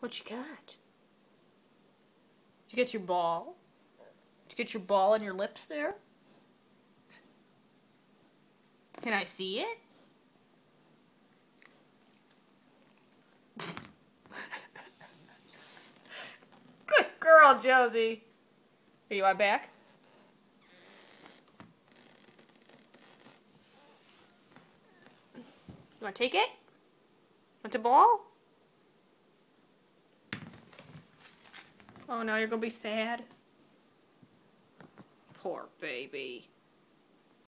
What you got? Did you get your ball? Did you get your ball on your lips there? Can I see it? Good girl, Josie. Are you on back? You want to take it? Want the ball? Oh, now you're to be sad. Poor baby.